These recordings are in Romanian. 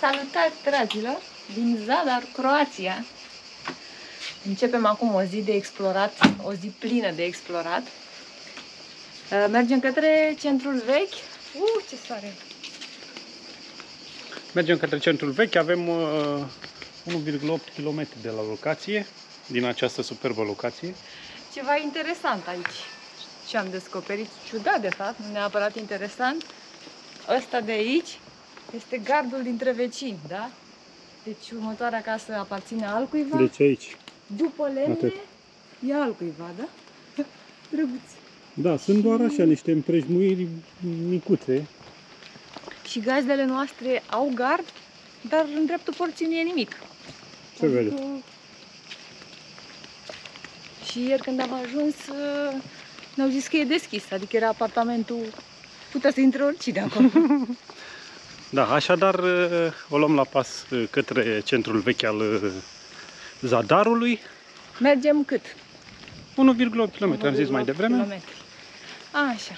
Salutare, dragilor, din Zadar, Croația. Începem acum o zi de explorat, o zi plină de explorat. Uh, Mergem către centrul vechi. Uh, ce soare! Mergem către centrul vechi, avem uh, 1,8 km de la locație, din această superbă locație. Ceva interesant aici. Ce am descoperit, ciudat de fapt, nu neapărat interesant. Ăsta de aici este gardul dintre vecini, da? Deci următoarea casă aparține altcuiva. Deci aici. După lemne, Atât. e altcuiva, da? Drăguț. Da, sunt doar așa niște împrejmuiri micuțe. Și gazdele noastre au gard, dar în dreptul porții nu e nimic. Se vede. Adică- Și ieri când am ajuns, uh, ne-au zis că e deschis, adică era apartamentul, putea să intre oricine acolo. Da, așadar uh, o luăm la pas uh, către centrul vechi al uh, Zadarului. Mergem cât? 1,8 km, am zis mai 1,8 devreme. kilometri. Așa.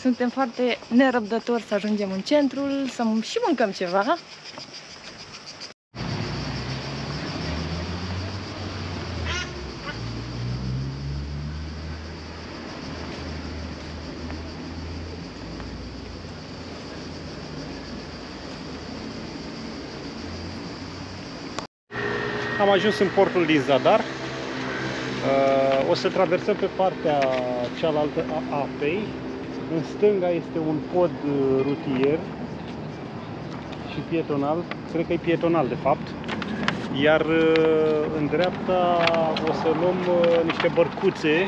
Suntem foarte nerăbdători să ajungem în centrul, să și mâncăm ceva. Am ajuns în portul din Zadar. Uh, O să traversăm pe partea cealaltă a apei. În stânga este un pod uh, rutier și pietonal. Cred că e pietonal, de fapt. Iar uh, în dreapta o să luăm uh, niște bărcuțe,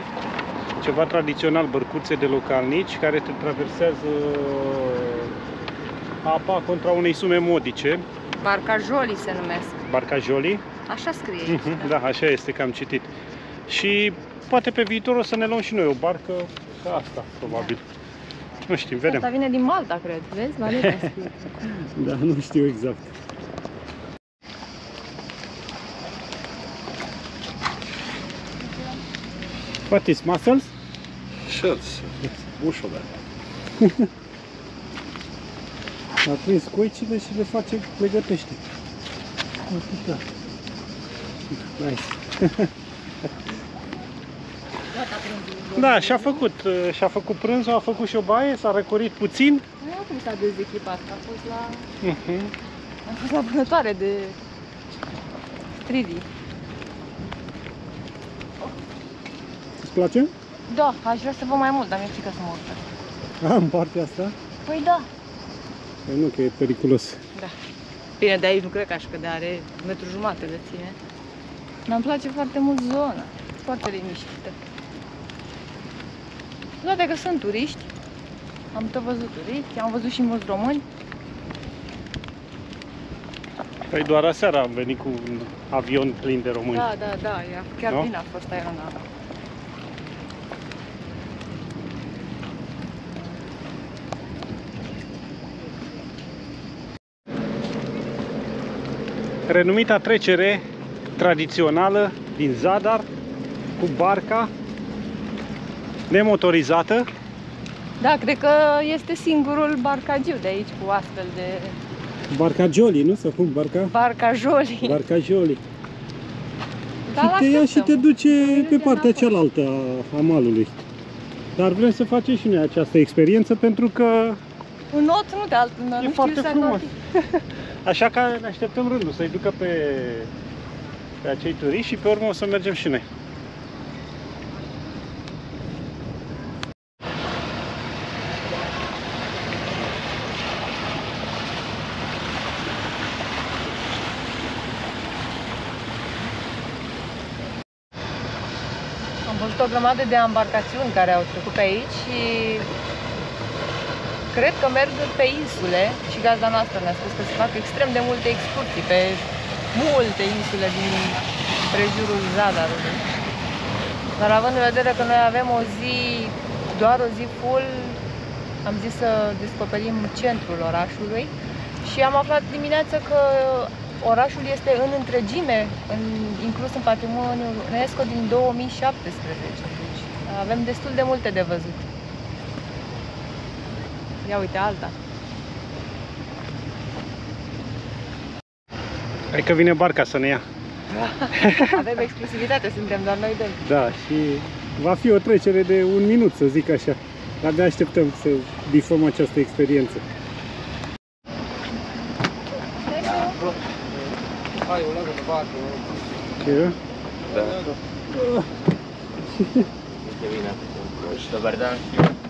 ceva tradițional, bărcuțe de localnici, care te traversează uh, apa contra unei sume modice, Barcajoli se numesc. barcajolii. Așa scrie aici. Mhm, Da, așa este că am citit. Și poate pe viitor o să ne luăm și noi o barcă ca asta, probabil. Nu știm, vedem. Asta vine din Malta, cred. Vezi? Valeta scrie. Da, nu știu exact. What is mussels? Shells, bușole. A prins coicile și le face, le gătește. Atâta. Nice. Da, și-a făcut, uh, și-a făcut prânzul, a făcut și o baie, s-a răcorit puțin. Nu am fost la dezechipat, a fost la, Mhm. a fost la vânătoare de stridii. Îți place? Da, aș vrea să vă mai mult, dar mi-e frică să mă urcă. A, în partea asta? Păi da. Păi nu, că e periculos. Da. Bine, de aici nu cred că aș cădea, are metru jumate de ține. Dar îmi place foarte mult zona, foarte liniștită. Cu Toate că sunt turiști, am tot văzut turiști, am văzut și mulți români. Păi doar aseară am venit cu un avion plin de români. Da, da, da, ea, chiar Nu? bine a fost aeronava. Renumita trecere tradițională din Zadar cu barca nemotorizată. Da, cred că este singurul barcagiu de aici cu astfel de Barca Jolly, nu? Sau cum? Barca? barcajoli. Barca Jolly. Dar și te ia și te așteptăm. duce pe Mergem partea înapoi. cealaltă a, a malului. Dar vrem să facem și noi această experiență pentru că Un not nu de altul, nu e știu foarte să frumos. noti. Așa că ne așteptăm rândul să-i ducă pe, pe acei turiști și pe urmă o să mergem și noi. Am văzut o grămadă de embarcațiuni care au trecut pe aici și cred că merg pe insule și gazda noastră ne-a spus că se fac extrem de multe excursii pe multe insule din prejurul Zadarului. Dar având în vedere că noi avem o zi, doar o zi full, am zis să descoperim centrul orașului și am aflat dimineață că orașul este în întregime în, inclus în patrimoniul UNESCO din 2017. Deci avem destul de multe de văzut. Ia uite alta. Adică vine barca să ne ia. Avem exclusivitate, suntem doar noi doi. Da, și va fi o trecere de un minut, să zic așa. Abia așteptăm să bifăm această experiență. Hai, o lasă pe barcă. Ce? Dobar dan.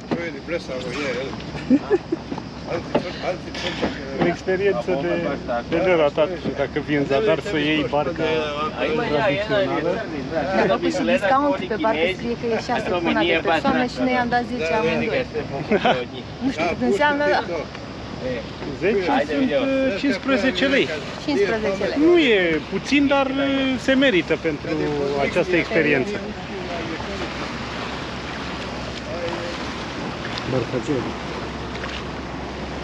Vedi, plesavo ieri. Alții, alții sunt O experiență de, de neratat dacă vii în zadar să iei barca tradițională. Ne-a făcut și discount pe parcă scrie că e 6 până de persoană și noi am dat 10 amândoi. Nu știu cât înseamnă, dar 10 sunt uh, 15 lei. 15 lei. Nu e puțin, dar uh, se merită pentru această experiență. Barcațiune.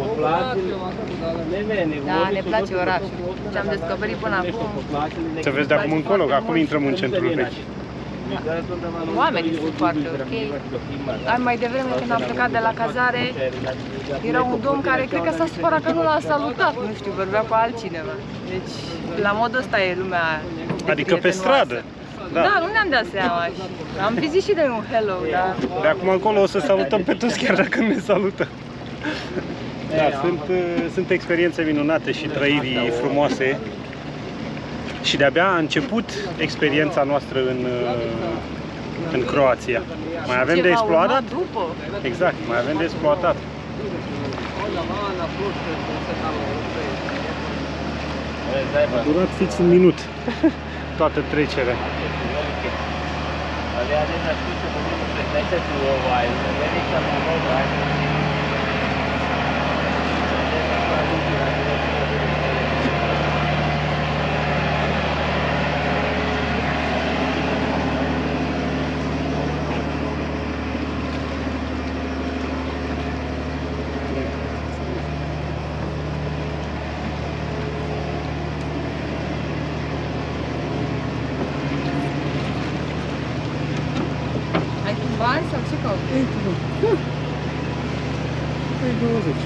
potplatili. Ne, ne, nego Da, oni ne su place došli do orașul. tog osnova Ce am da- descoperit până da su nešto acum. potplatili, neki Să vezi de acum încolo, că acum intrăm în centrul vechi. I sad onda malo Oamenii ljudi sunt odu foarte iz ok. Ramivati dok ima, da. Ai mai devreme când am plecat de la cazare, era un domn care cred că s-a supărat că nu l-a salutat, nu știu, vorbea cu altcineva. Deci, la modul ăsta e lumea Adică pe prietenoasă. stradă. Da. Da. nu ne-am dat seama. și Am fi zis și de un hello, dar De acum încolo o să salutăm pe toți chiar dacă nu ne salută. Da, sunt, uh, sunt experiențe minunate și trăiri frumoase. Și de-abia a început experiența noastră în, uh, în Croația. Mai avem ce de va urma explorat? după. Exact, mai avem de exploatat. A durat fix un minut toată trecerea. Ali ja ne znam što se možemo pretresati u ovaj, ja nisam mogao, Ai tu bani sau ce cauți? Păi 20.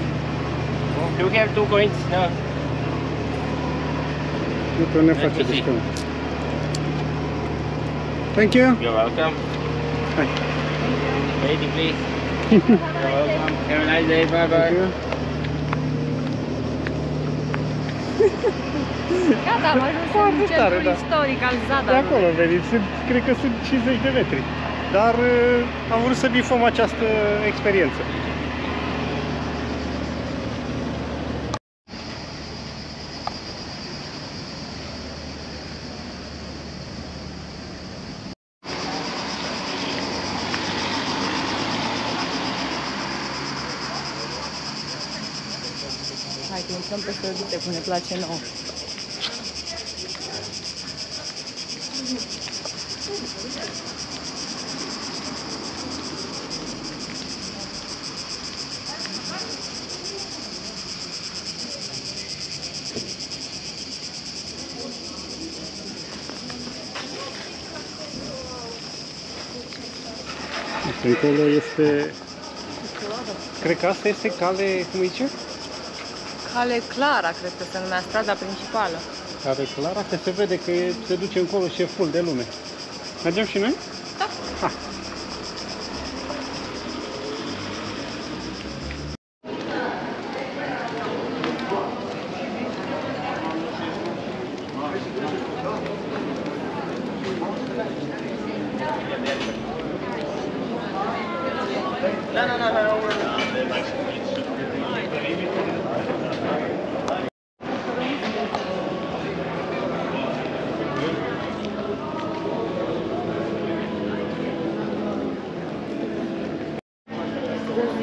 Du kan du gå ind, no. Nu că ne face Mersi. discount. Thank you. You're welcome. Hi. Lady, please. You're welcome. Have a nice day. Bye bye. Thank you. Gata, am ajuns în Foarte tare, centrul da. istoric al De Zadarului. acolo venim, sunt, cred că sunt 50 de metri. Dar uh, am vrut să bifăm această experiență. Hai că intrăm pe străduțe, cum ne place nouă. Încolo este... Cred că asta este cale, cum îi zice? Cale Clara, cred că se numea strada principală. Cale Clara, că se vede că e- se duce încolo și e full de lume. Mergem și noi? Da. Ha.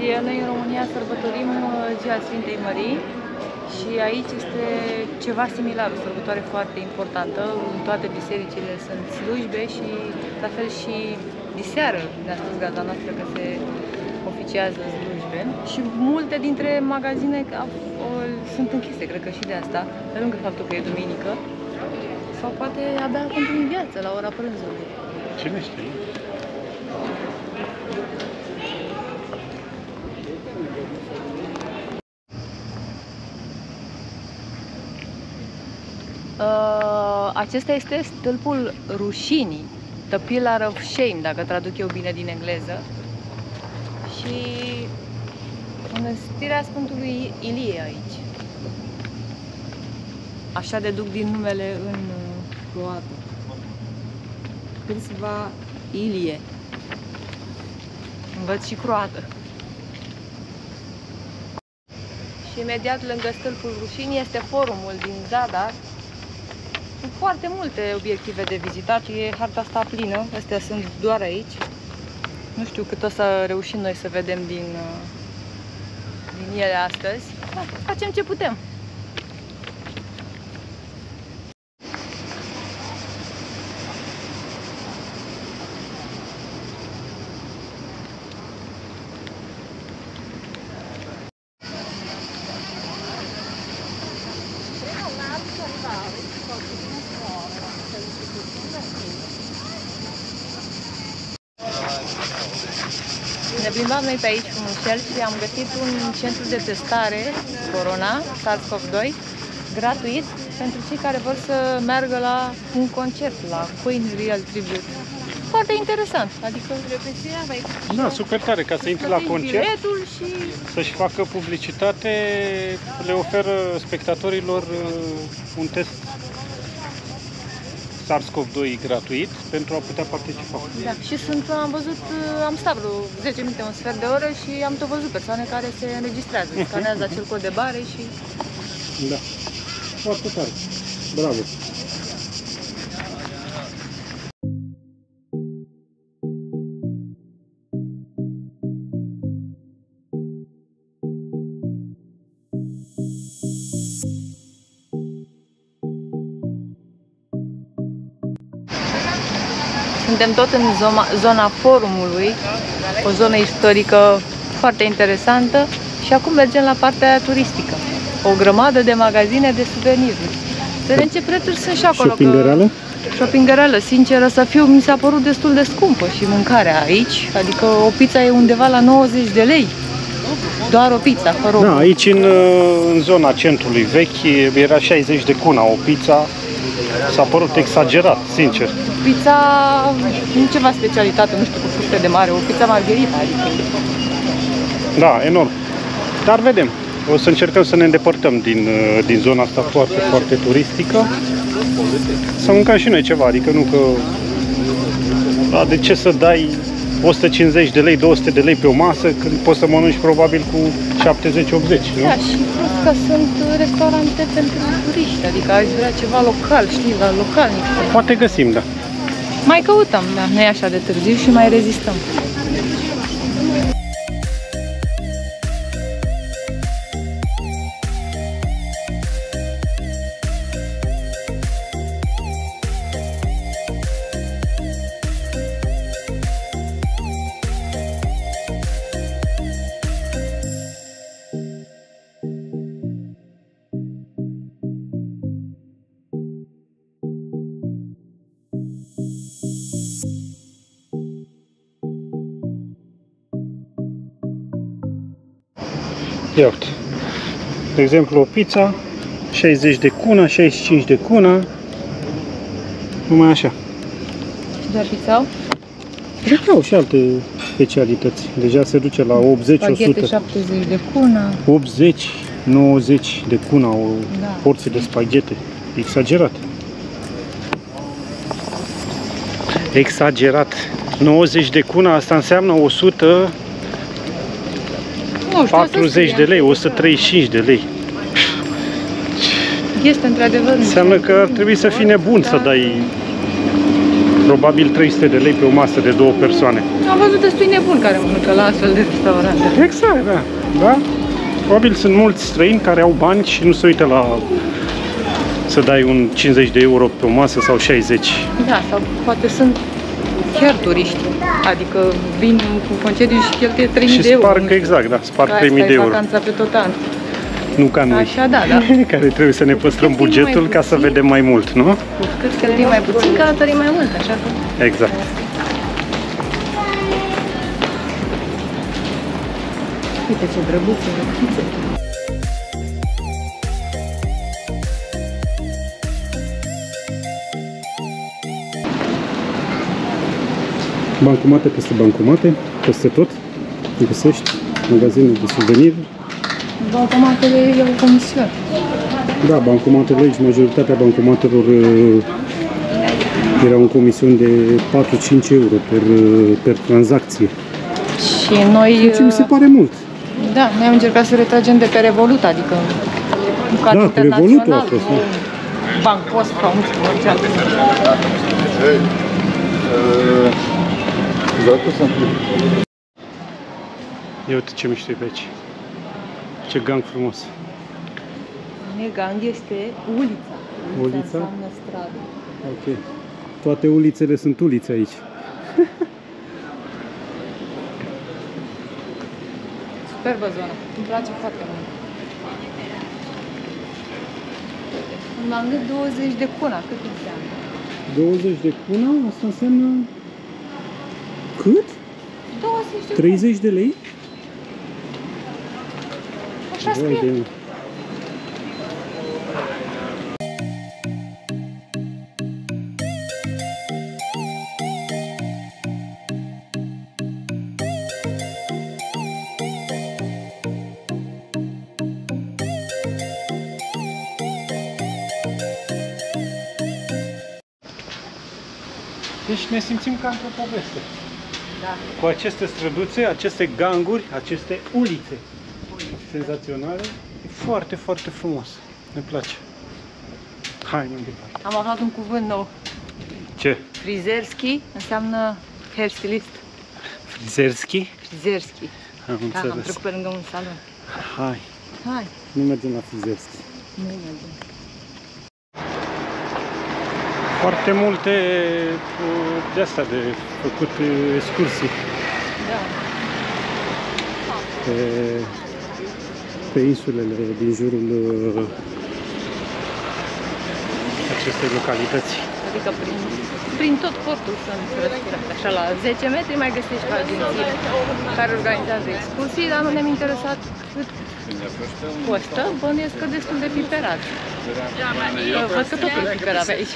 Astăzi noi în România sărbătorim uh, Ziua Sfintei Mării și aici este ceva similar, o sărbătoare foarte importantă. În toate bisericile sunt slujbe și la fel și diseară ne-a spus gazda noastră că se oficiază slujbe și multe dintre magazine au, o, sunt închise, cred că și de asta, pe lângă faptul că e duminică. Sau poate abia acum în viață, la ora prânzului. Cine știe? Uh, acesta este stâlpul rușinii, The Pillar of Shame, dacă traduc eu bine din engleză. Și mănăstirea Sfântului Ilie aici. Așa deduc din numele în uh, croată. Câțiva Ilie. Învăț și croată. Și imediat lângă stâlpul rușinii este forumul din Zadar, sunt foarte multe obiective de vizitat, e harta asta plină, astea sunt doar aici. Nu știu cât o să reușim noi să vedem din, uh, din ele astăzi. Da, facem ce putem. Ne plimbam noi pe aici cu Michel și am găsit un centru de testare Corona, SARS-CoV-2, gratuit pentru cei care vor să meargă la un concert, la Queen Real Tribute. Foarte interesant, adică Da, super tare, ca să intri la plătești concert, biletul și să-și facă publicitate, le oferă spectatorilor uh, un test SARS-CoV-2 gratuit pentru a putea participa. Da, și sunt, am văzut, am stat vreo 10 minute, un sfert de oră și am tot văzut persoane care se înregistrează, scanează acel cod de bare și Da. Foarte tare. Bravo. Suntem tot în zona, zona forumului, o zonă istorică foarte interesantă și acum mergem la partea turistică. O grămadă de magazine de suveniruri. Să vedem ce prețuri sunt și acolo. că- Shoppingărală? Shoppingărelă, sinceră să fiu, mi s-a părut destul de scumpă și mâncarea aici, adică o pizza e undeva la 90 de lei. Doar o pizza, fără o Da, aici în, uh, în zona centrului vechi era 60 de cuna o pizza. S-a părut exagerat, sincer. pizza, nu ceva specialitate, nu știu, cu fructe de mare, o pizza margherita, adică Da, enorm. Dar vedem. O să încercăm să ne îndepărtăm din, uh, din zona asta foarte, foarte turistică. Să mâncăm și noi ceva, adică nu că... Da, de ce să dai 150 de lei, 200 de lei pe o masă când poți să mănânci probabil cu 70-80, nu? Da, și plus că sunt restaurante pentru turiști, adică aș vrea ceva local, știi, la localnic. Poate găsim, da. Mai căutăm, da, nu e așa de târziu și mai rezistăm. Ia uite. De exemplu, o pizza, 60 de cuna, 65 de cuna. Numai așa. Și doar pizza? Cred că au și alte specialități. Deja se duce la 80, Paghete 100, 70 de cuna. 80, 90 de cuna o Da. porție de spaghete. Exagerat. Exagerat. 90 de cuna, asta înseamnă 140 Nu știu, asta de scrie. lei, 135 de lei. Este într-adevăr. Înseamnă că ar trebui să fii nebun să dai probabil 300 de lei pe o masă de două persoane. Am văzut destui nebuni care mănâncă la astfel de restaurante. Exact, da. da? Probabil sunt mulți străini care au bani și nu se uită la să dai un 50 de euro pe o masă sau 60. Da, sau poate sunt chiar turiști. Adică vin cu concediu și cheltuie 3000 Și de euro. sparg, nu știu. exact, da, sparg Asta 3000 de e euro. vacanța pe tot an. Nu ca noi, Așa, da, da. care trebuie să ne păstrăm cât timp mai bugetul ca să puțin. vedem mai mult, nu? Cu cât cheltuim mai puțin, călătorim mai mult, așa că... Exact. Uite ce drăguțe, rochițe. Bancomate peste bancomate, peste tot. Găsești magazine de suveniri. Bancomatele iau comisioane. Da, bancomatele aici, majoritatea bancomatelor uh, erau în comision de 4-5 euro per, uh, per tranzacție. Și noi... Ceea ce mi se pare mult. Da, noi am încercat să retragem de pe Revolut, adică un card Da, cu Revolutul internațional, a fost, nu da. Bancost sau nu știu, orice altceva. Ia uite ce mișto e pe aici. Ce gang frumos. Negang este ulița. Ulița? înseamnă stradă. Ok. Toate ulițele sunt ulițe aici. Superbă zona. Îmi place foarte mult. M-am gândit 20 de cuna, cât înseamnă? 20 de cuna, asta înseamnă... Cât? 20 de 30 de lei? Așa Vai scrie. de... Deci ne simțim ca într-o poveste. Da. Cu aceste străduțe, aceste ganguri, aceste ulițe senzaționale, e foarte, foarte frumos. Ne place. Hai mai departe. Am aflat un cuvânt nou. Ce? Frizerski înseamnă hairstylist. Frizerski? Frizerski. Am Da, am înțeles. trecut pe lângă un salon. Hai, Hai, nu mergem la Frizerski. nu mergem. Foarte multe uh, de astea de făcut uh, excursii Da. pe, pe insulele din jurul uh, acestei localități. Adică prin, prin tot portul sunt răspirate. Așa la 10 metri mai găsești agenții care organizează excursii, dar nu ne-am interesat cât costă. Bănuiesc că destul de piperat. Văd că totul e piperat pe aici.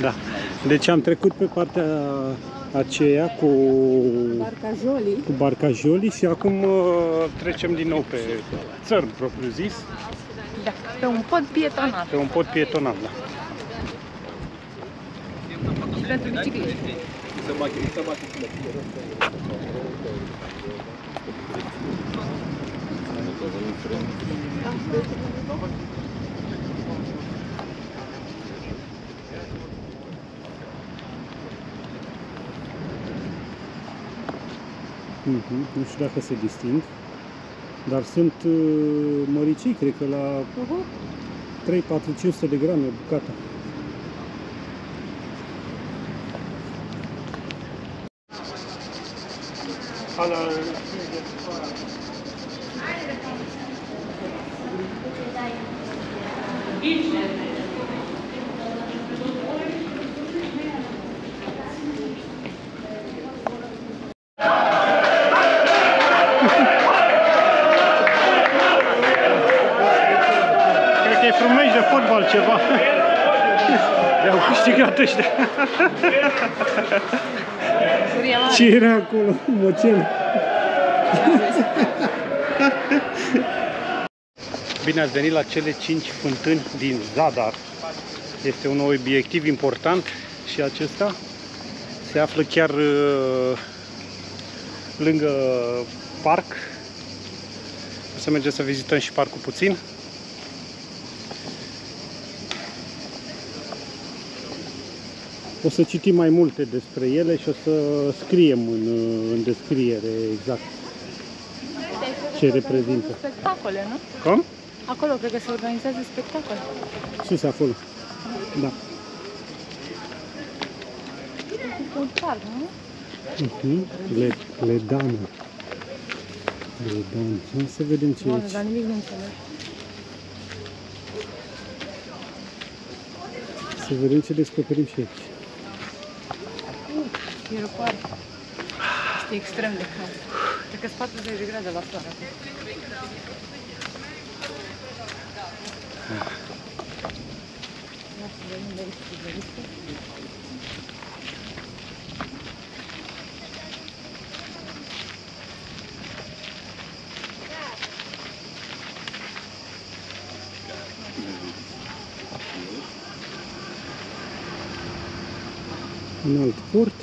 Da. Deci am trecut pe partea aceea cu, Barca Joli. cu barcajoli și acum uh, trecem din nou pe țărm propriu zis, Da, pe un pod pietonal pe un pod pietonal. Da. și pentru bicicliști. Mhm, Nu știu dacă se disting, dar sunt uh, măricii, cred că la 3, 4, 500 de grame bucata. Ala, cred Ce era acolo? Mocel. Bine ați venit la cele 5 fântâni din Zadar. Este un obiectiv important și acesta se află chiar uh, lângă parc. O să mergem să vizităm și parcul puțin. O să citim mai multe despre ele și o să scriem în, în descriere exact ce reprezintă. Spectacole, nu? Cum? Acolo cred că se organizează spectacole. Sus, acolo. Da. Un parc, nu? Uh-huh. Le, ledană. Ledană. Hai să vedem ce Bun, e dar nimic nu înțeleg. Să vedem ce descoperim și aici. Mirocoare. Este extrem de cald. Cred că 40 de grade la soare acum. Un alt port.